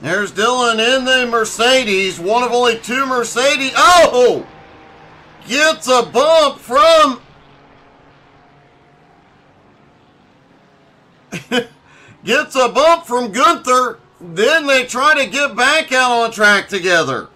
There's Dylan in the Mercedes, one of only two Mercedes. Oh! Gets a bump from. Gets a bump from Guenther. Then they try to get back out on track together.